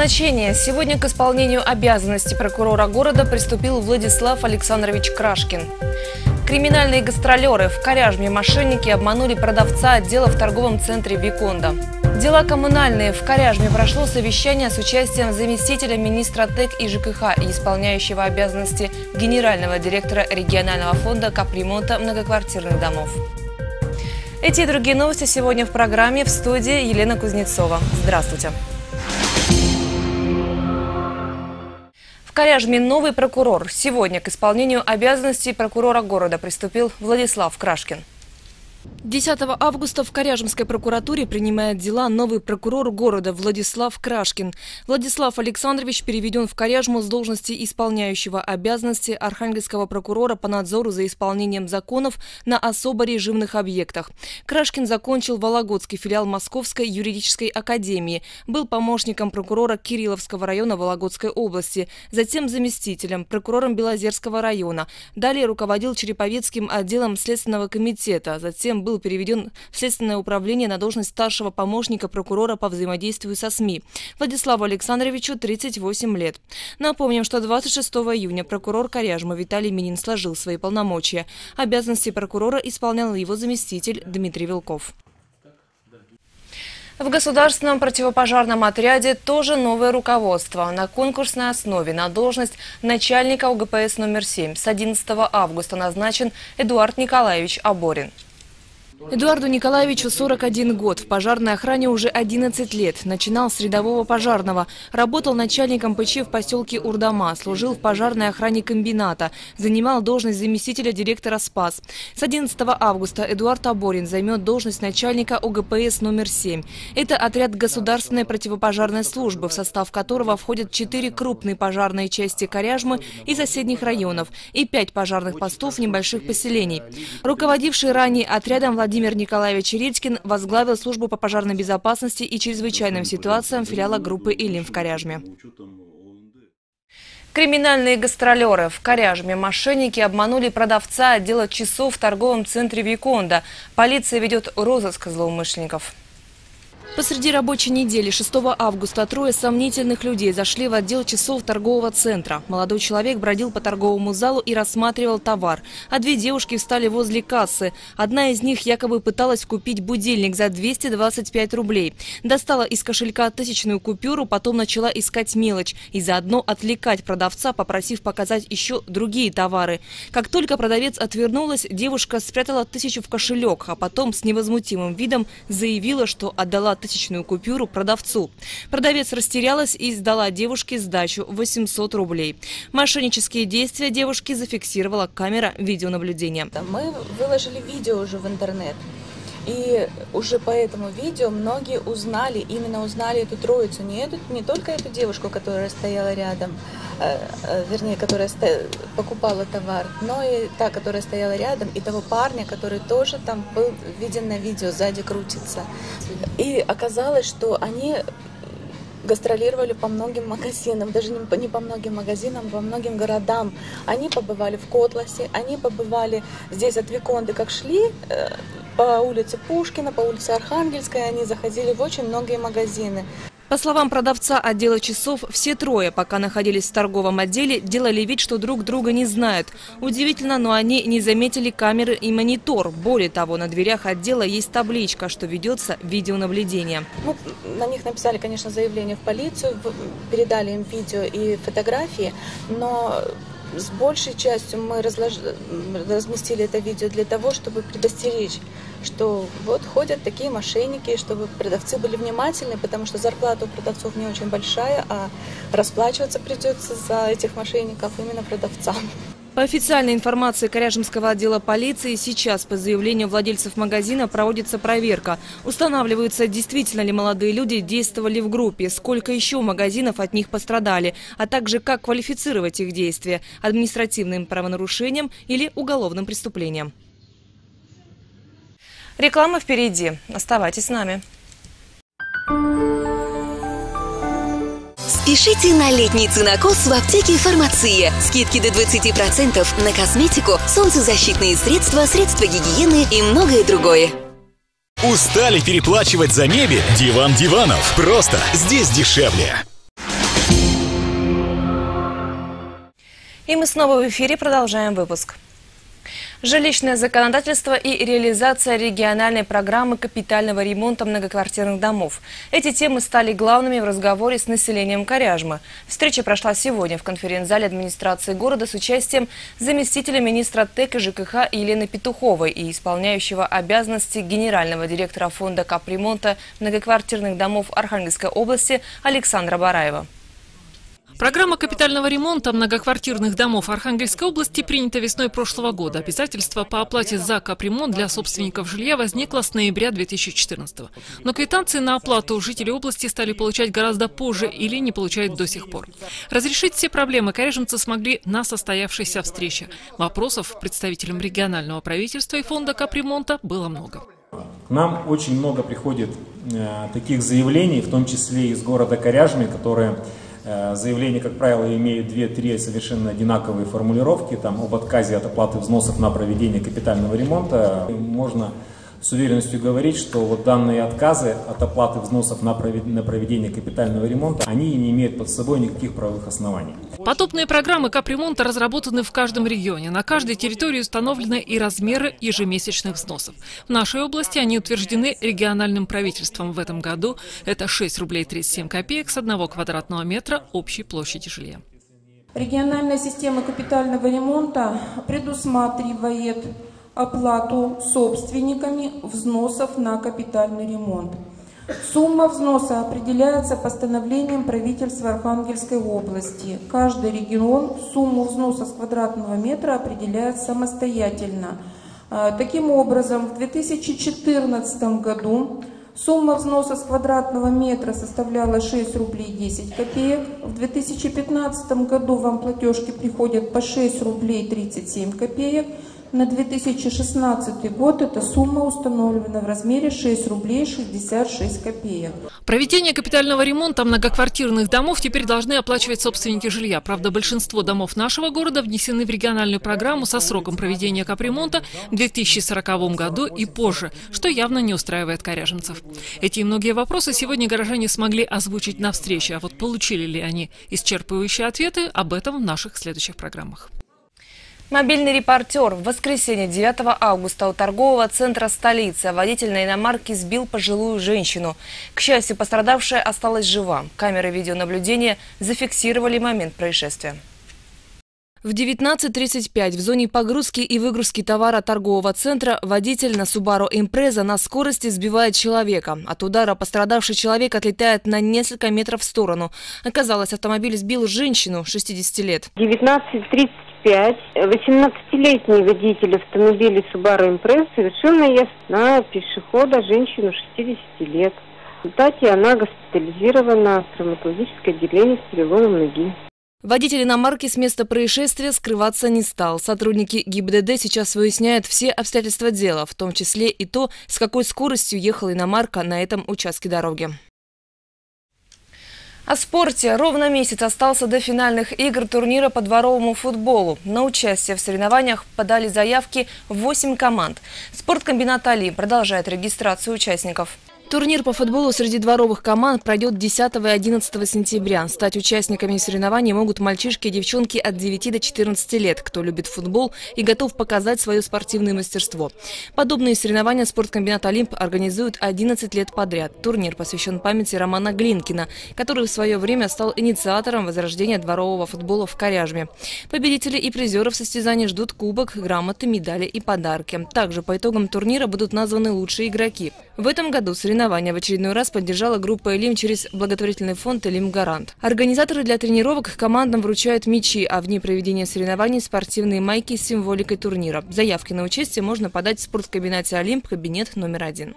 Назначение. Сегодня к исполнению обязанностей прокурора города приступил Владислав Александрович Крашкин. Криминальные гастролеры в Коряжме мошенники обманули продавца отдела в торговом центре «Виконда». Дела коммунальные. В Коряжме прошло совещание с участием заместителя министра ТЭК и ЖКХ и исполняющего обязанности генерального директора регионального фонда капремонта многоквартирных домов. Эти и другие новости сегодня в программе в студии Елена Кузнецова. Здравствуйте. В Коряжме новый прокурор. Сегодня к исполнению обязанностей прокурора города приступил Владислав Крашкин. 10 августа в Коряжемской прокуратуре принимает дела новый прокурор города Владислав Крашкин. Владислав Александрович переведен в Коряжму с должности исполняющего обязанности архангельского прокурора по надзору за исполнением законов на особо режимных объектах. Крашкин закончил Вологодский филиал Московской юридической академии, был помощником прокурора Кирилловского района Вологодской области, затем заместителем, прокурором Белозерского района. Далее руководил Череповецким отделом Следственного комитета, затем затем был переведен в Следственное управление на должность старшего помощника прокурора по взаимодействию со СМИ. Владиславу Александровичу 38 лет. Напомним, что 26 июня прокурор Коряжма Виталий Минин сложил свои полномочия. Обязанности прокурора исполнял его заместитель Дмитрий Вилков. В государственном противопожарном отряде тоже новое руководство. На конкурсной основе на должность начальника УГПС номер 7 с 11 августа назначен Эдуард Николаевич Аборин. Эдуарду Николаевичу 41 год. В пожарной охране уже 11 лет. Начинал с рядового пожарного. Работал начальником ПЧ в поселке Урдама. Служил в пожарной охране комбината. Занимал должность заместителя директора СПАС. С 11 августа Эдуард Аборин займет должность начальника ОГПС номер 7. Это отряд государственной противопожарной службы, в состав которого входят 4 крупные пожарные части Коряжмы и соседних районов и 5 пожарных постов небольших поселений. Руководивший ранее отрядом Владимир Владимир Николаевич Редькин возглавил службу по пожарной безопасности и чрезвычайным ситуациям филиала группы «Илим» в Коряжме. Криминальные гастролеры. В Коряжме мошенники обманули продавца отдела часов в торговом центре Виконда. Полиция ведет розыск злоумышленников. Посреди рабочей недели 6 августа трое сомнительных людей зашли в отдел часов торгового центра. Молодой человек бродил по торговому залу и рассматривал товар, а две девушки встали возле кассы. Одна из них якобы пыталась купить будильник за 225 рублей. Достала из кошелька тысячную купюру, потом начала искать мелочь и заодно отвлекать продавца, попросив показать еще другие товары. Как только продавец отвернулась, девушка спрятала тысячу в кошелек, а потом с невозмутимым видом заявила, что отдала тысячную купюру продавцу. Продавец растерялась и сдала девушке сдачу 800 рублей. Мошеннические действия девушки зафиксировала камера видеонаблюдения. Мы выложили видео уже в интернет. И уже по этому видео многие узнали, именно узнали эту троицу, не, эту, не только эту девушку, которая стояла рядом, э, э, вернее, которая сто... покупала товар, но и та, которая стояла рядом, и того парня, который тоже там был виден на видео, сзади крутится. И оказалось, что они гастролировали по многим магазинам, даже не по, не по многим магазинам, по многим городам. Они побывали в Котласе, они побывали здесь от Виконды, как шли, э, по улице Пушкина, по улице Архангельской, они заходили в очень многие магазины. По словам продавца отдела часов, все трое, пока находились в торговом отделе, делали вид, что друг друга не знают. Удивительно, но они не заметили камеры и монитор. Более того, на дверях отдела есть табличка, что ведется видеонаблюдение. Ну, на них написали, конечно, заявление в полицию, передали им видео и фотографии, но с большей частью мы разлож... разместили это видео для того, чтобы предостеречь, что вот ходят такие мошенники, чтобы продавцы были внимательны, потому что зарплата у продавцов не очень большая, а расплачиваться придется за этих мошенников именно продавцам. По официальной информации Коряжемского отдела полиции, сейчас по заявлению владельцев магазина проводится проверка. Устанавливается, действительно ли молодые люди действовали в группе, сколько еще магазинов от них пострадали, а также как квалифицировать их действия – административным правонарушением или уголовным преступлением. Реклама впереди. Оставайтесь с нами. Спешите на летний ценокос в аптеке «Фармация». Скидки до 20% на косметику, солнцезащитные средства, средства гигиены и многое другое. Устали переплачивать за мебель? Диван диванов. Просто здесь дешевле. И мы снова в эфире продолжаем выпуск. Жилищное законодательство и реализация региональной программы капитального ремонта многоквартирных домов. Эти темы стали главными в разговоре с населением Коряжмы. Встреча прошла сегодня в конференц-зале администрации города с участием заместителя министра ТЭК и ЖКХ Елены Петуховой и исполняющего обязанности генерального директора фонда капремонта многоквартирных домов Архангельской области Александра Бараева. Программа капитального ремонта многоквартирных домов Архангельской области принята весной прошлого года. Обязательство по оплате за капремонт для собственников жилья возникло с ноября 2014 -го. Но квитанции на оплату жители области стали получать гораздо позже или не получают до сих пор. Разрешить все проблемы коряженцы смогли на состоявшейся встрече. Вопросов представителям регионального правительства и фонда капремонта было много. Нам очень много приходит э, таких заявлений, в том числе из города Коряжми, которые заявления, как правило, имеют две-три совершенно одинаковые формулировки там, об отказе от оплаты взносов на проведение капитального ремонта. Можно с уверенностью говорить, что вот данные отказы от оплаты взносов на проведение капитального ремонта, они не имеют под собой никаких правовых оснований. Подобные программы капремонта разработаны в каждом регионе. На каждой территории установлены и размеры ежемесячных взносов. В нашей области они утверждены региональным правительством в этом году. Это 6 рублей 37 копеек с одного квадратного метра общей площади жилья. Региональная система капитального ремонта предусматривает оплату собственниками взносов на капитальный ремонт. Сумма взноса определяется постановлением правительства Архангельской области. Каждый регион сумму взноса с квадратного метра определяет самостоятельно. А, таким образом, в 2014 году сумма взноса с квадратного метра составляла 6 рублей 10 копеек. В 2015 году вам платежки приходят по 6 рублей 37 копеек. На 2016 год эта сумма установлена в размере 6 рублей 66 копеек. Проведение капитального ремонта многоквартирных домов теперь должны оплачивать собственники жилья. Правда, большинство домов нашего города внесены в региональную программу со сроком проведения капремонта в 2040 году и позже, что явно не устраивает коряженцев. Эти и многие вопросы сегодня горожане смогли озвучить на встрече, а вот получили ли они исчерпывающие ответы, об этом в наших следующих программах. Мобильный репортер в воскресенье 9 августа у торгового центра столицы водитель на иномарке сбил пожилую женщину. К счастью, пострадавшая осталась жива. Камеры видеонаблюдения зафиксировали момент происшествия. В 19.35 в зоне погрузки и выгрузки товара торгового центра водитель на Subaru Impreza на скорости сбивает человека. От удара пострадавший человек отлетает на несколько метров в сторону. Оказалось, автомобиль сбил женщину 60 лет. 19.30 5 18-летний водитель автомобиля Subaru Impreza совершил наезд на пешехода женщину 60 лет. В результате она госпитализирована в травматологическое отделение с переломом ноги. Водитель иномарки с места происшествия скрываться не стал. Сотрудники ГИБДД сейчас выясняют все обстоятельства дела, в том числе и то, с какой скоростью ехала иномарка на этом участке дороги. О спорте. Ровно месяц остался до финальных игр турнира по дворовому футболу. На участие в соревнованиях подали заявки 8 команд. Спорткомбинат «Али» продолжает регистрацию участников. Турнир по футболу среди дворовых команд пройдет 10 и 11 сентября. Стать участниками соревнований могут мальчишки и девчонки от 9 до 14 лет, кто любит футбол и готов показать свое спортивное мастерство. Подобные соревнования спорткомбинат «Олимп» организуют 11 лет подряд. Турнир посвящен памяти Романа Глинкина, который в свое время стал инициатором возрождения дворового футбола в Коряжме. Победители и призеров состязаний ждут кубок, грамоты, медали и подарки. Также по итогам турнира будут названы лучшие игроки. В этом году соревнования в очередной раз поддержала группа «Элим» через благотворительный фонд «Элим Гарант». Организаторы для тренировок командам вручают мячи, а в дни проведения соревнований – спортивные майки с символикой турнира. Заявки на участие можно подать в спорткабинете «Олимп», кабинет номер один.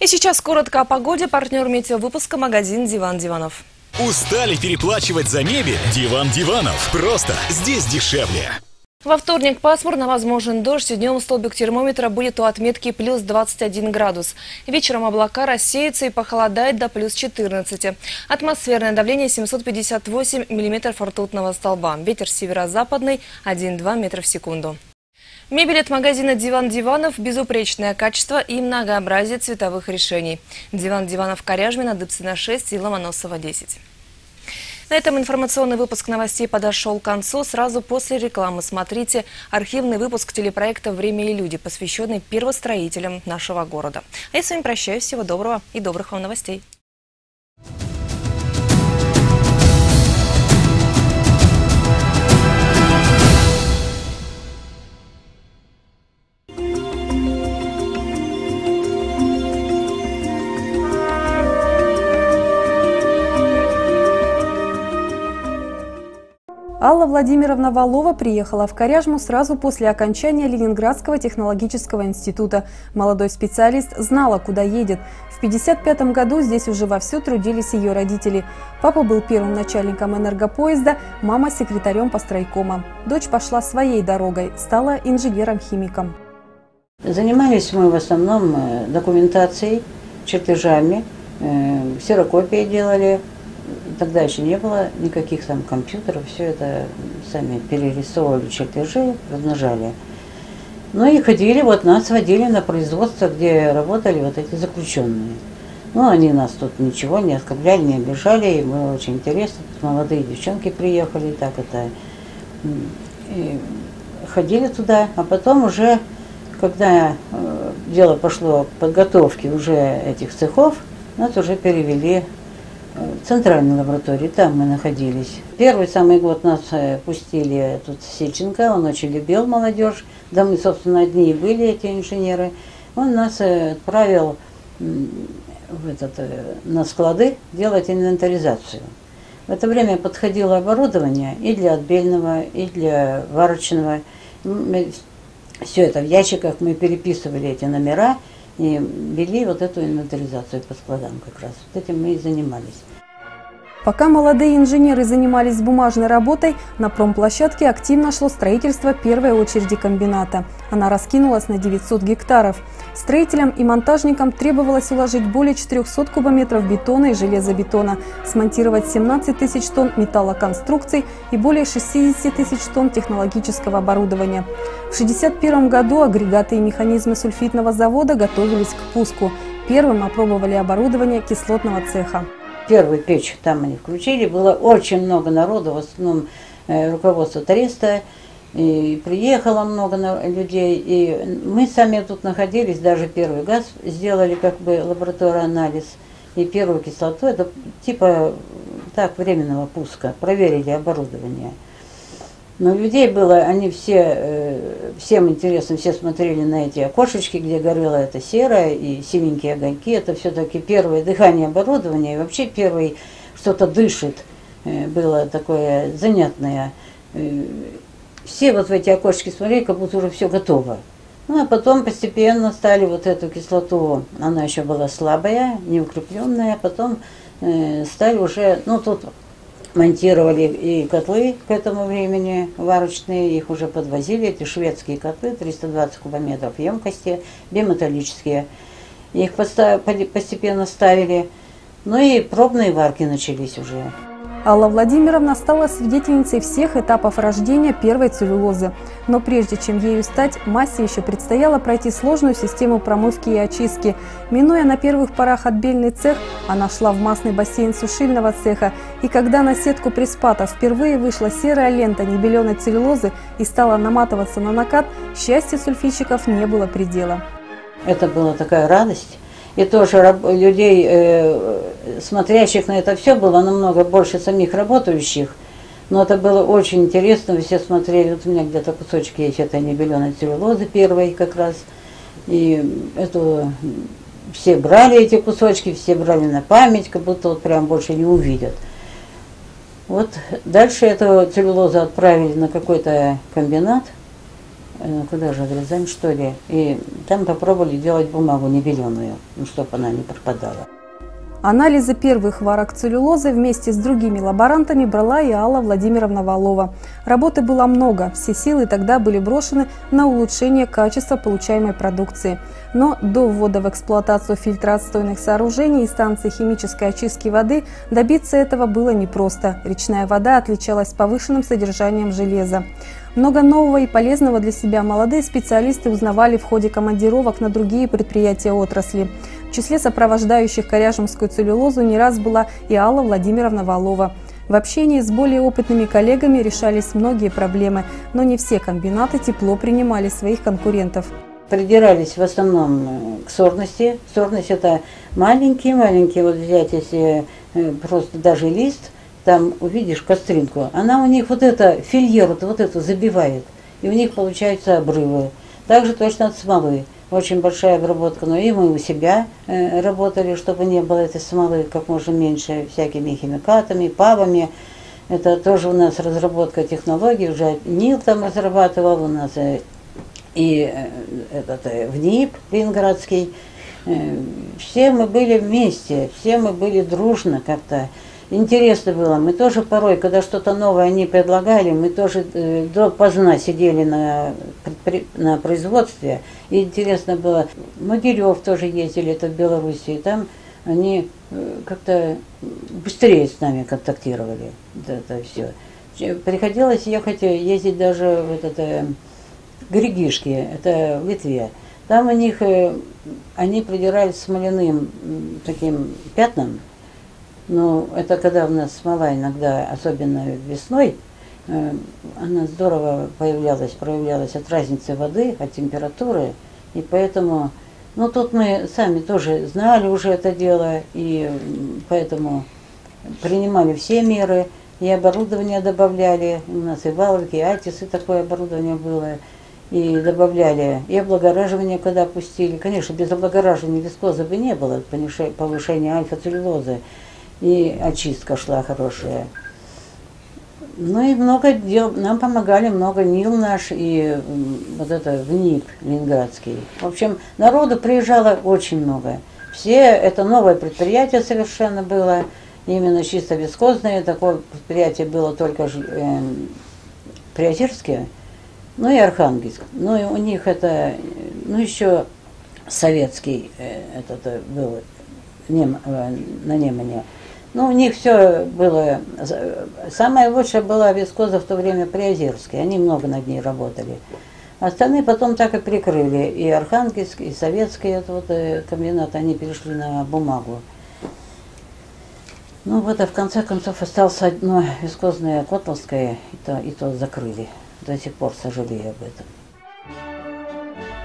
И сейчас коротко о погоде. Партнер метеовыпуска – магазин «Диван Диванов». Устали переплачивать за мебель? Диван Диванов. Просто здесь дешевле. Во вторник пасмурно возможен дождь. Днем столбик термометра будет у отметки плюс 21 градус. Вечером облака рассеются и похолодает до плюс 14. Атмосферное давление 758 миллиметров ртутного столба. Ветер северо-западный 1-2 метра в секунду. Мебель от магазина «Диван Диванов» – безупречное качество и многообразие цветовых решений. «Диван Диванов» Коряжмина, Дыбцина 6 и Ломоносова 10. На этом информационный выпуск новостей подошел к концу. Сразу после рекламы смотрите архивный выпуск телепроекта «Время и люди», посвященный первостроителям нашего города. А я с вами прощаюсь. Всего доброго и добрых вам новостей. Алла Владимировна Валова приехала в Коряжму сразу после окончания Ленинградского технологического института. Молодой специалист знала, куда едет. В 1955 году здесь уже вовсю трудились ее родители. Папа был первым начальником энергопоезда, мама – секретарем постройкома. Дочь пошла своей дорогой, стала инженером-химиком. Занимались мы в основном э, документацией, чертежами, э, ксерокопии делали, тогда еще не было никаких там компьютеров, все это сами перерисовывали чертежи, размножали. Ну и ходили, вот нас водили на производство, где работали вот эти заключенные. Ну, они нас тут ничего не оскорбляли, не обижали, и мы очень интересно, тут молодые девчонки приехали, так это, и ходили туда, а потом уже, когда э, дело пошло к подготовке уже этих цехов, нас уже перевели центральной лаборатории, там мы находились. Первый самый год нас э, пустили тут Сельченко, он очень любил молодежь, да мы, собственно, одни и были эти инженеры. Он нас э, отправил в этот, э, на склады делать инвентаризацию. В это время подходило оборудование и для отбельного, и для варочного. Все это в ящиках, мы переписывали эти номера и вели вот эту инвентаризацию по складам как раз. Вот этим мы и занимались. Пока молодые инженеры занимались бумажной работой, на промплощадке активно шло строительство первой очереди комбината. Она раскинулась на 900 гектаров. Строителям и монтажникам требовалось уложить более 400 кубометров бетона и железобетона, смонтировать 17 тысяч тонн металлоконструкций и более 60 тысяч тонн технологического оборудования. В 1961 году агрегаты и механизмы сульфитного завода готовились к пуску. Первым опробовали оборудование кислотного цеха первую печь там они включили, было очень много народу, в основном э, руководство Треста, и приехало много людей, и мы сами тут находились, даже первый газ сделали как бы лабораторный анализ, и первую кислоту, это типа так временного пуска, проверили оборудование. Но людей было, они все, э, всем интересно, все смотрели на эти окошечки, где горело это серое и синенькие огоньки. Это все-таки первое дыхание оборудования, и вообще первый что-то дышит, э, было такое занятное. Э, все вот в эти окошечки смотрели, как будто уже все готово. Ну, а потом постепенно стали вот эту кислоту, она еще была слабая, неукрепленная, потом э, стали уже, ну, тут монтировали и котлы к этому времени варочные, их уже подвозили, эти шведские котлы, 320 кубометров емкости, биметаллические. Их постепенно ставили, ну и пробные варки начались уже. Алла Владимировна стала свидетельницей всех этапов рождения первой целлюлозы. Но прежде чем ею стать, массе еще предстояло пройти сложную систему промывки и очистки. Минуя на первых порах отбельный цех, она шла в массный бассейн сушильного цеха. И когда на сетку приспата впервые вышла серая лента небеленой целлюлозы и стала наматываться на накат, счастья сульфичиков не было предела. Это была такая радость и тоже людей, э, смотрящих на это все, было намного больше самих работающих. Но это было очень интересно, все смотрели, вот у меня где-то кусочки есть этой небеленой целлюлозы первой как раз. И эту все брали эти кусочки, все брали на память, как будто вот прям больше не увидят. Вот дальше эту целлюлозу отправили на какой-то комбинат – куда же, Рязань, что ли, и там попробовали делать бумагу небеленую, ну, чтобы она не пропадала. Анализы первых варок целлюлозы вместе с другими лаборантами брала и Алла Владимировна Валова. Работы было много, все силы тогда были брошены на улучшение качества получаемой продукции. Но до ввода в эксплуатацию фильтра отстойных сооружений и станции химической очистки воды добиться этого было непросто. Речная вода отличалась повышенным содержанием железа. Много нового и полезного для себя молодые специалисты узнавали в ходе командировок на другие предприятия отрасли. В числе сопровождающих коряжемскую целлюлозу не раз была и Алла Владимировна Валова. В общении с более опытными коллегами решались многие проблемы, но не все комбинаты тепло принимали своих конкурентов придирались в основном э, к сорности. Сорность это маленький-маленький, вот взять, если э, просто даже лист, там увидишь костринку, она у них вот это, фильер, вот, это забивает, и у них получаются обрывы. Также точно от смолы. Очень большая обработка, но и мы у себя э, работали, чтобы не было этой смолы как можно меньше всякими химикатами, павами. Это тоже у нас разработка технологий, уже НИЛ там разрабатывал, у нас э, и э, этот э, ВНИП Ленинградский. Э, все мы были вместе, все мы были дружно как-то. Интересно было. Мы тоже порой, когда что-то новое они предлагали, мы тоже э, до поздна сидели на, на производстве. И интересно было. Могилев тоже ездили, это в Белоруссии. Там они как-то быстрее с нами контактировали. Это все. Приходилось ехать, ездить даже в этот Григишки, это в Литве. Там у них, э, они придирались смоляным таким пятном, но это когда у нас смола иногда, особенно весной, э, она здорово появлялась, проявлялась от разницы воды, от температуры, и поэтому, ну тут мы сами тоже знали уже это дело, и поэтому принимали все меры, и оборудование добавляли, у нас и валки, и атис, и такое оборудование было, и добавляли, и облагораживание, когда пустили. Конечно, без облагораживания вискозы бы не было, повышение альфа-целлюлозы, и очистка шла хорошая. Ну и много дел, нам помогали много НИЛ наш и вот это ВНИП ленинградский. В общем, народу приезжало очень много. Все, это новое предприятие совершенно было, именно чисто вискозное, такое предприятие было только э, Приозерске, ну и Архангельск. Ну и у них это, ну еще советский э, этот э, был Нем, э, на Немане. Ну, у них все было... Самая лучшая была вискоза в то время Приозерская. Они много над ней работали. Остальные потом так и прикрыли. И Архангельск, и Советский это вот комбинат, они перешли на бумагу. Ну вот, а в конце концов осталось одно вискозное Котловское, и то, и то закрыли до сих пор сожалею об этом.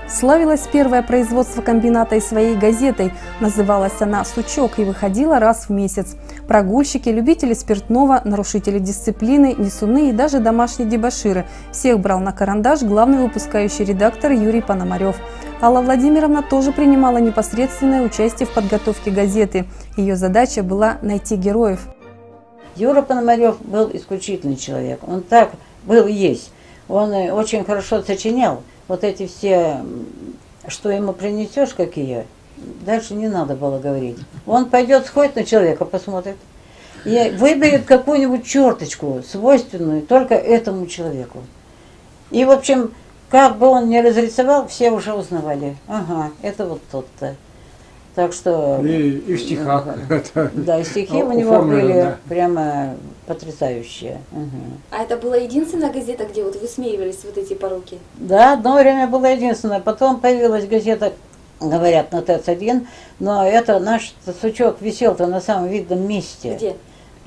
Славилось первое производство комбината и своей газетой. Называлась она «Сучок» и выходила раз в месяц. Прогульщики, любители спиртного, нарушители дисциплины, несуны и даже домашние дебаширы. Всех брал на карандаш главный выпускающий редактор Юрий Пономарев. Алла Владимировна тоже принимала непосредственное участие в подготовке газеты. Ее задача была найти героев. Юра Пономарев был исключительный человек. Он так был есть. Он э, очень хорошо сочинял. Вот эти все, что ему принесешь, какие, дальше не надо было говорить. Он пойдет, сходит на человека, посмотрит. И выберет какую-нибудь черточку, свойственную только этому человеку. И, в общем, как бы он ни разрисовал, все уже узнавали. Ага, это вот тот-то. Так что... И, и в стихах. Да, да стихи у него были да. прямо потрясающие. Угу. А это была единственная газета, где вот высмеивались вот эти пороки? Да, одно время была единственная. Потом появилась газета, говорят, на ТЭЦ-1, но это наш сучок висел-то на самом видном месте. Где?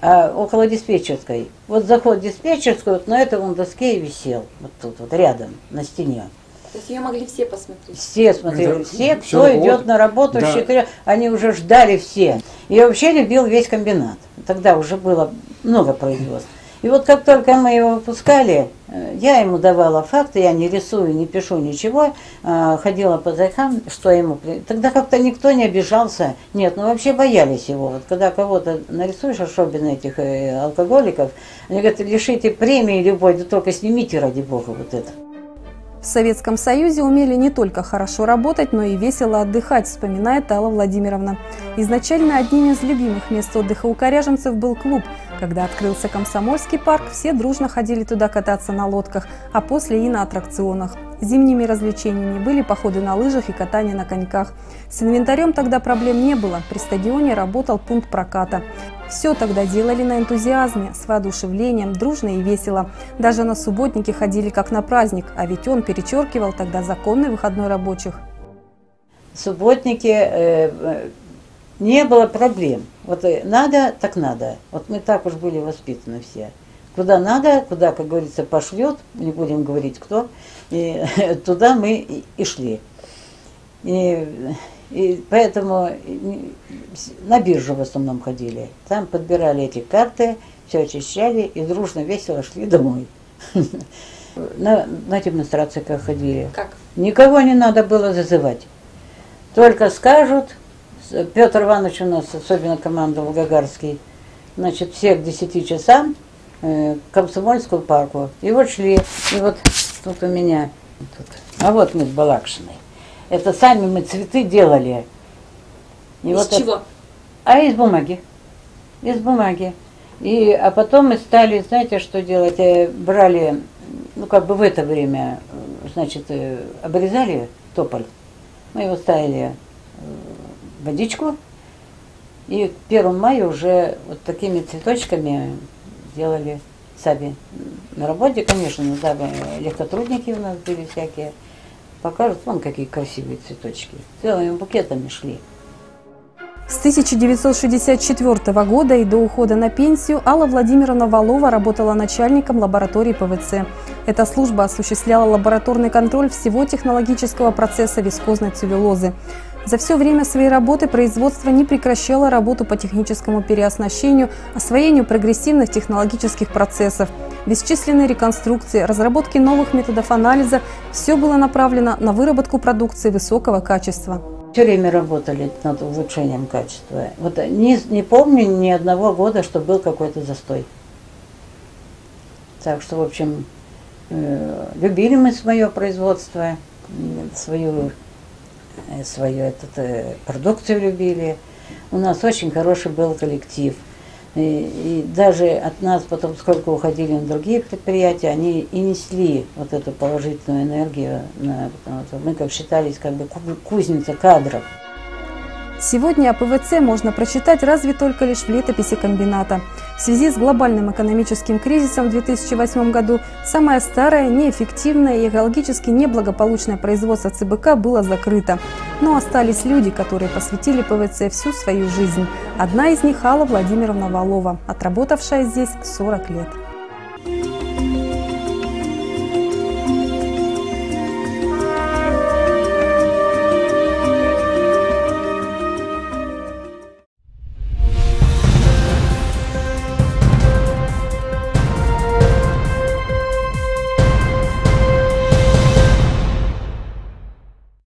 А, около диспетчерской. Вот заход в диспетчерскую, вот на этом он доске и висел, вот тут вот рядом, на стене. То есть ее могли все посмотреть? Все смотрели, Это все, кто вот. идет на работу, да. считали, они уже ждали все. И вообще любил весь комбинат. Тогда уже было много производств. И вот как только мы его выпускали, э, я ему давала факты, я не рисую, не пишу ничего, а, ходила по зайкам, что ему... Тогда как-то никто не обижался. Нет, ну вообще боялись его. Вот когда кого-то нарисуешь, особенно этих э, алкоголиков, они говорят, лишите премии любой, да только снимите ради бога вот это. В Советском Союзе умели не только хорошо работать, но и весело отдыхать, вспоминает Алла Владимировна. Изначально одним из любимых мест отдыха у коряженцев был клуб. Когда открылся Комсомольский парк, все дружно ходили туда кататься на лодках, а после и на аттракционах. Зимними развлечениями были походы на лыжах и катание на коньках. С инвентарем тогда проблем не было, при стадионе работал пункт проката. Все тогда делали на энтузиазме, с воодушевлением, дружно и весело. Даже на субботники ходили как на праздник, а ведь он перечеркивал тогда законный выходной рабочих. Субботники, э, не было проблем. Вот э, надо, так надо. Вот мы так уж были воспитаны все. Куда надо, куда, как говорится, пошлет, не будем говорить кто, и туда мы и шли. И, и поэтому на биржу в основном ходили. Там подбирали эти карты, все очищали и дружно, весело шли домой. На, на демонстрации как ходили. Как? Никого не надо было зазывать. Только скажут, Петр Иванович у нас, особенно командовал Гагарский, значит, все к 10 часам э, к Комсомольскому парку. И вот шли, и вот тут у меня, тут. а вот мы с Балакшиной. Это сами мы цветы делали. И из вот чего? Это, а из бумаги. Из бумаги. И, а потом мы стали, знаете, что делать? Э, брали, ну как бы в это время, э, значит, обрезали тополь. Мы его ставили водичку. И к 1 мая уже вот такими цветочками делали сами. На работе, конечно, ну, да, легкотрудники у нас были всякие. Покажут, вон какие красивые цветочки. Целыми букетами шли. С 1964 года и до ухода на пенсию Алла Владимировна Валова работала начальником лаборатории ПВЦ. Эта служба осуществляла лабораторный контроль всего технологического процесса вискозной целлюлозы. За все время своей работы производство не прекращало работу по техническому переоснащению, освоению прогрессивных технологических процессов, бесчисленные реконструкции, разработки новых методов анализа – все было направлено на выработку продукции высокого качества. Все время работали над улучшением качества. Вот не, не помню ни одного года, что был какой-то застой. Так что, в общем, э, любили мы свое производство, свою свою этот, э, продукцию любили. У нас очень хороший был коллектив. И, и даже от нас потом, сколько уходили на другие предприятия, они и несли вот эту положительную энергию. На, мы как считались как бы кузница кадров. Сегодня о ПВЦ можно прочитать разве только лишь в летописи комбината. В связи с глобальным экономическим кризисом в 2008 году самое старое, неэффективное и экологически неблагополучное производство ЦБК было закрыто. Но остались люди, которые посвятили ПВЦ всю свою жизнь. Одна из них Алла Владимировна Валова, отработавшая здесь 40 лет.